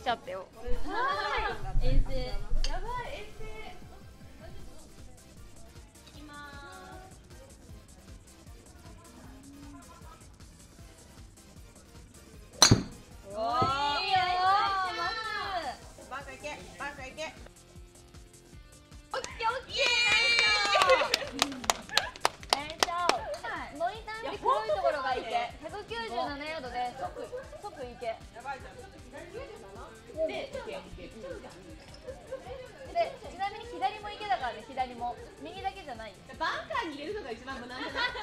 ちゃったよ。やばい。が一番無難じゃな。い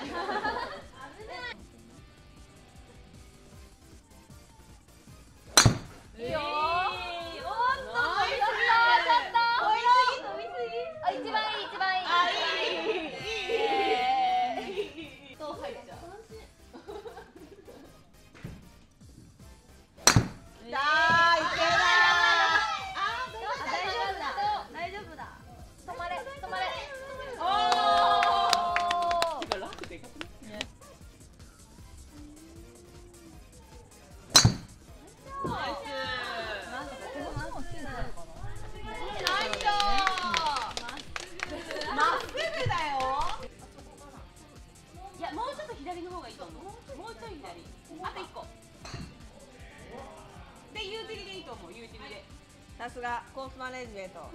さすがコースマネジメント。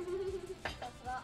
さすが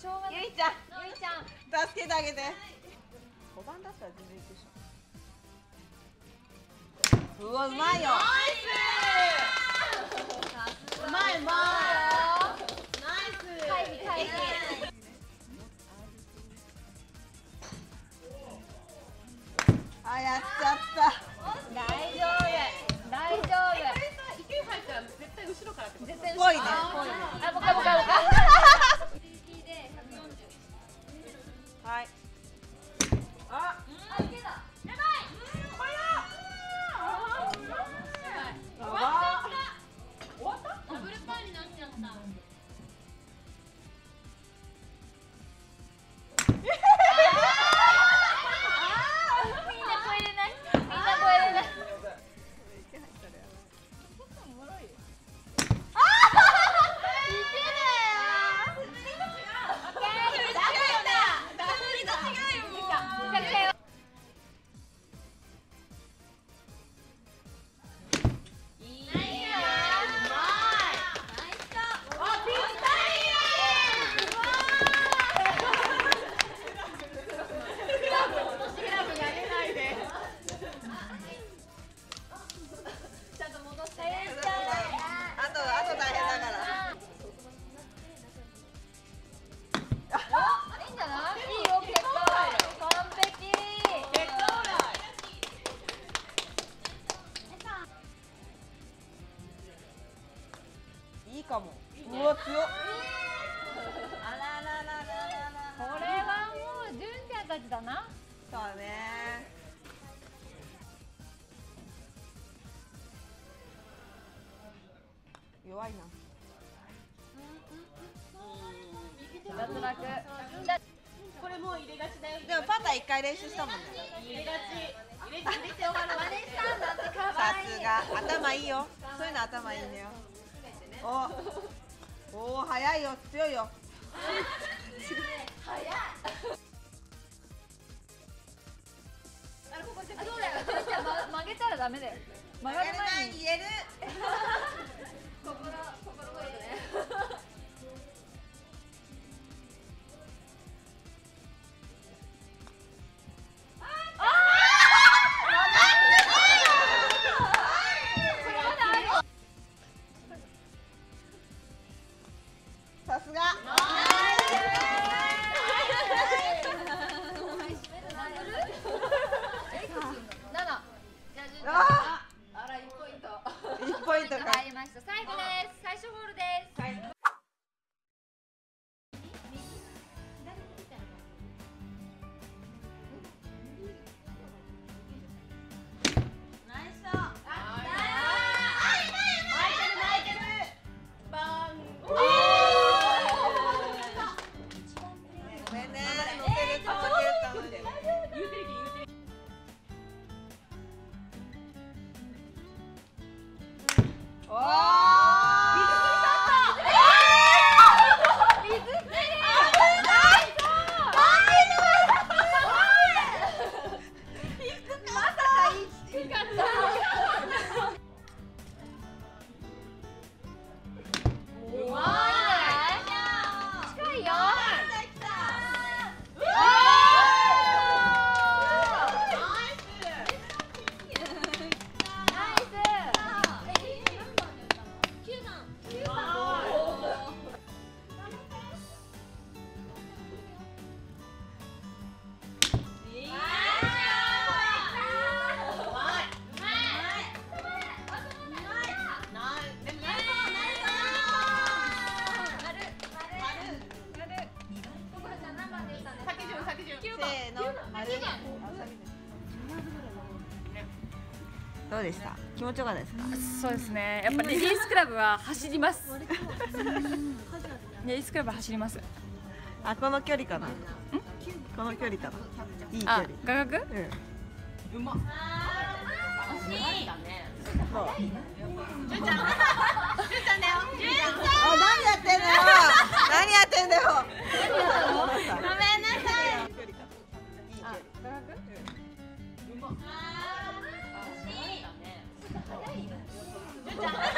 しょうがない。ゆいちゃん。ゆいちゃん。助けてあげて、五、番だったら全然いくでしょ。うわうまいよ。うまいうまい。ナイス回避回避、あやっちゃった。かも。うわ強っ、あらららららら。これはもう純ちゃんたちだな。そうね。弱いな。脱落。これもう入れがちだよ。でもパター一回練習したもんね。入れがち。入れて終わる。したんだって。かわいい。さすが。頭いいよ。そういうの頭いいんだよ。お お早いよ強いよ。早い。あここあどうだよじゃ、ま、曲げたらダメだよ。曲がる前に。言える。心心ね。ました。最後です。最初ホールです。どうでした？気持ちよかったですか？そうですね。やっぱレディースクラブは走ります。レディースクラブは走ります。あこの距離かな？この距離かな？いい距あ離、画角？うん。うまっ。そう。じゅんちゃん。じゅんちゃんだよ。じゅんちゃんあ何やってんだよ。何やってんだよ。ごめんあ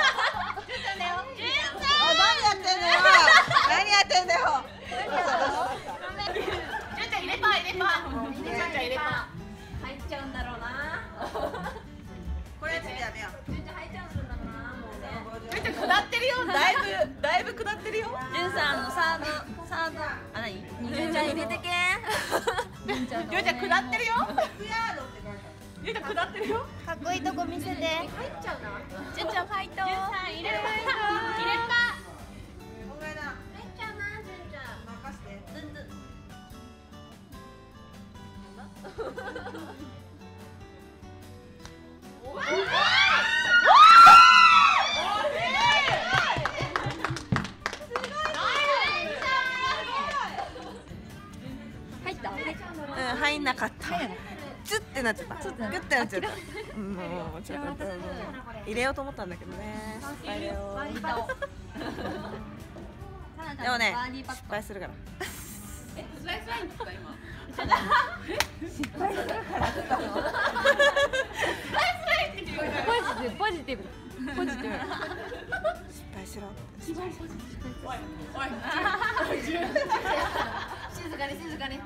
ツってなっちゃった。グツってなっッてなっちゃった。うんもうちょっと入れようと思ったんだけどね。失敗だよでもね失敗するからえ スライスラインですか今ポジティブポジティブポジティブ。失敗しろおいおい静かに静かに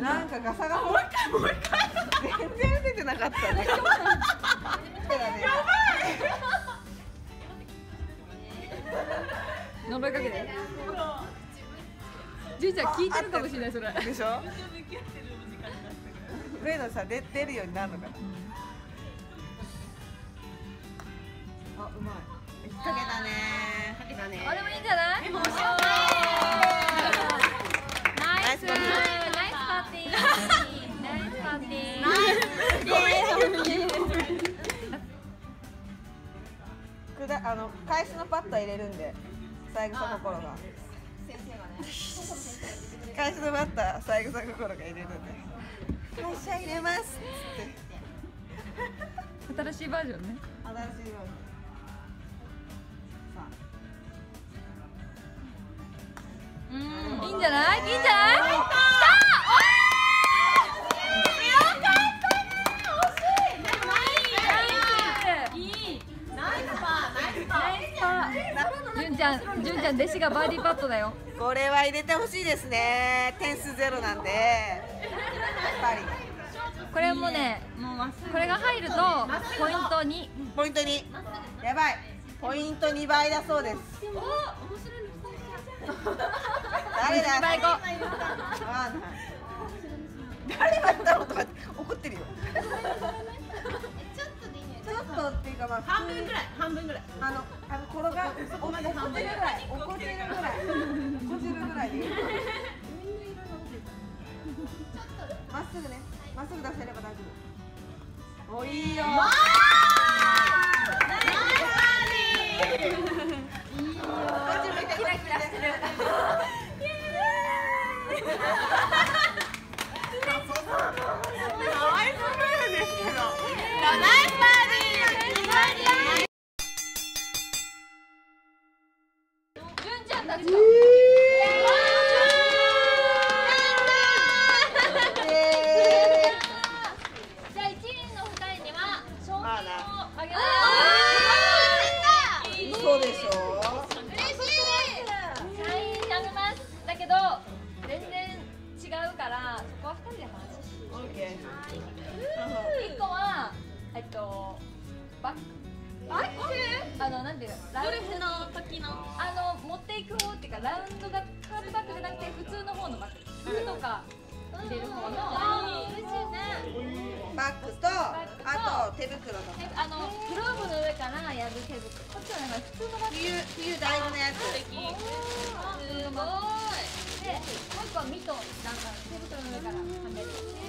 なった。なんかガサガサもう一回もう一回全然出てなかったねやばい飲みかけて。じゅんちゃん聞いてるかもしれないそれ。でしょ？上のさ出出るようになるのかなあ返しのパッド入れるんで三枝心が。会社のバッター三枝心が入れるんで。会社入れます。っつって新しいバージョンね。新しいバージョン。さうんいいんじゃない？いいんじゃない純ちゃん、純ちゃん弟子がバーディーパットだよ。あこれは入れてほしいですね。点数ゼロなんで。やっぱり。これもね、これが入るとポイントに。ポイント2やばい。ポイント2倍だそうです。誰だ？誰が言ったのとか怒ってるよっとっていうかまあ半分ぐらい半分ぐらい。あのあの転がそこまで半分ぐらい 怒ってるぐらい怒ってるぐらいで。いいまっすぐね。まっすぐ出せれば大丈夫。おいいよ。キラキラしてる。純ちゃん文ちゃんたちが。あのなんていうのラウンドの時のあの持っていく方っていうかラウンドがカードバックじゃなくて普通の方のバック服とか入れる方の嬉しいねーバッグとあと手袋とであのグローブの上からやる手袋こっちはなんか普通のバッグ冬冬大事なやつすごいでもう一個はミトなんか手袋の上から。はめる